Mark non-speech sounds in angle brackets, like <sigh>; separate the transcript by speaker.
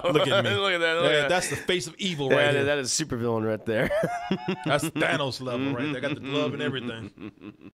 Speaker 1: <laughs> Look at me.
Speaker 2: look at that. Look
Speaker 1: Yeah,
Speaker 2: at that.
Speaker 1: that's the face of evil right
Speaker 2: that-
Speaker 1: here.
Speaker 2: that is super villain right there.
Speaker 1: That's <laughs> Thanos level right there. Got the glove and everything.